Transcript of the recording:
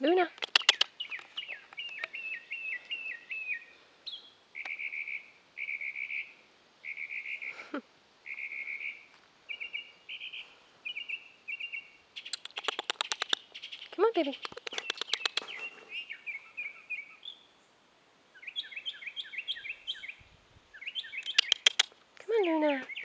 Luna. Come on, baby. Come on, Luna.